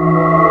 Música